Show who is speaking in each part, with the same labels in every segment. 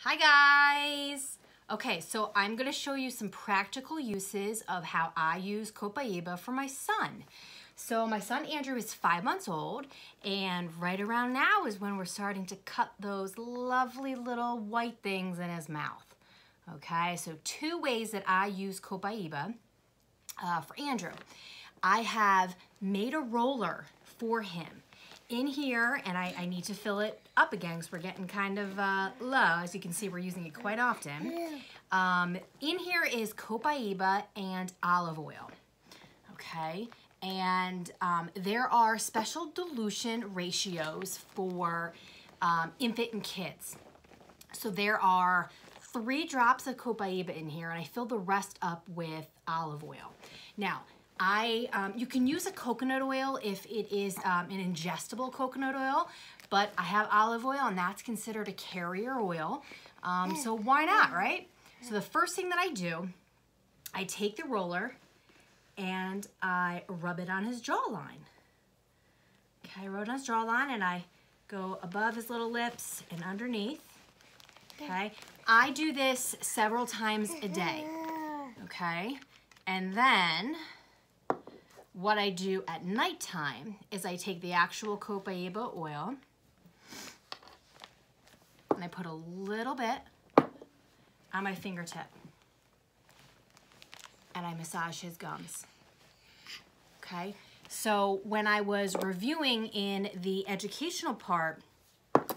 Speaker 1: Hi guys! Okay, so I'm gonna show you some practical uses of how I use Copaiba for my son. So my son Andrew is five months old and right around now is when we're starting to cut those lovely little white things in his mouth. Okay, so two ways that I use Copaiba uh, for Andrew. I have made a roller for him in here, and I, I need to fill it up again because we're getting kind of uh, low. As you can see, we're using it quite often. Um, in here is copaiba and olive oil, okay? And um, there are special dilution ratios for um, infant and kids. So there are three drops of copaiba in here, and I fill the rest up with olive oil. Now, I, um, you can use a coconut oil if it is um, an ingestible coconut oil, but I have olive oil and that's considered a carrier oil. Um, so why not, right? So the first thing that I do, I take the roller and I rub it on his jawline. Okay, I rub it on his jawline and I go above his little lips and underneath. Okay, I do this several times a day. Okay, and then what I do at nighttime is I take the actual copaiba oil and I put a little bit on my fingertip and I massage his gums. Okay, so when I was reviewing in the educational part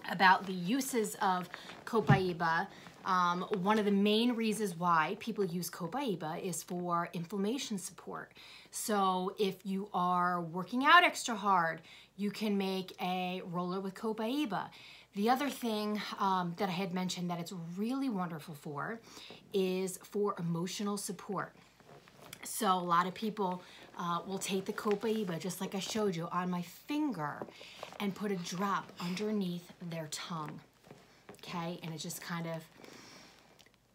Speaker 1: about the uses of copaiba, um, one of the main reasons why people use copaiba is for inflammation support. So if you are working out extra hard, you can make a roller with copaiba. The other thing um, that I had mentioned that it's really wonderful for is for emotional support. So a lot of people uh, will take the copaiba, just like I showed you, on my finger and put a drop underneath their tongue. Okay, and it just kind of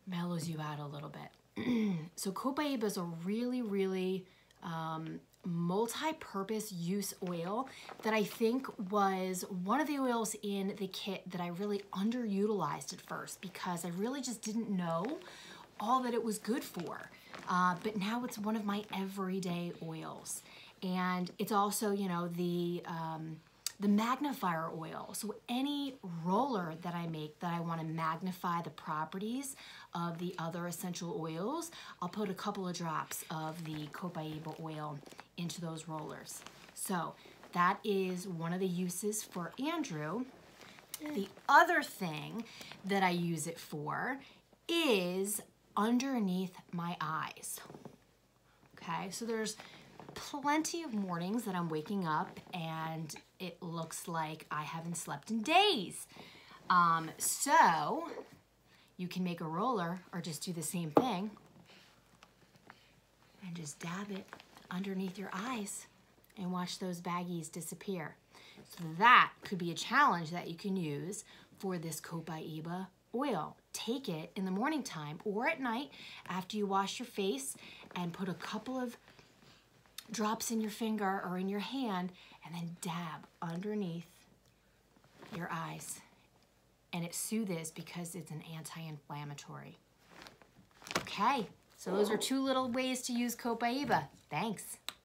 Speaker 1: mellows you out a little bit. so copaiba is a really, really um, multi-purpose use oil that I think was one of the oils in the kit that I really underutilized at first because I really just didn't know all that it was good for. Uh, but now it's one of my everyday oils. And it's also, you know, the um, the magnifier oil. So any roller that I make that I want to magnify the properties of the other essential oils, I'll put a couple of drops of the copaiba oil into those rollers. So that is one of the uses for Andrew. The other thing that I use it for is underneath my eyes. Okay, so there's plenty of mornings that I'm waking up and it looks like I haven't slept in days. Um, so you can make a roller or just do the same thing and just dab it underneath your eyes and watch those baggies disappear. So that could be a challenge that you can use for this Copaiba oil. Take it in the morning time or at night after you wash your face and put a couple of drops in your finger or in your hand and then dab underneath your eyes. And it soothes because it's an anti-inflammatory. Okay, so those are two little ways to use Copaiba. Thanks.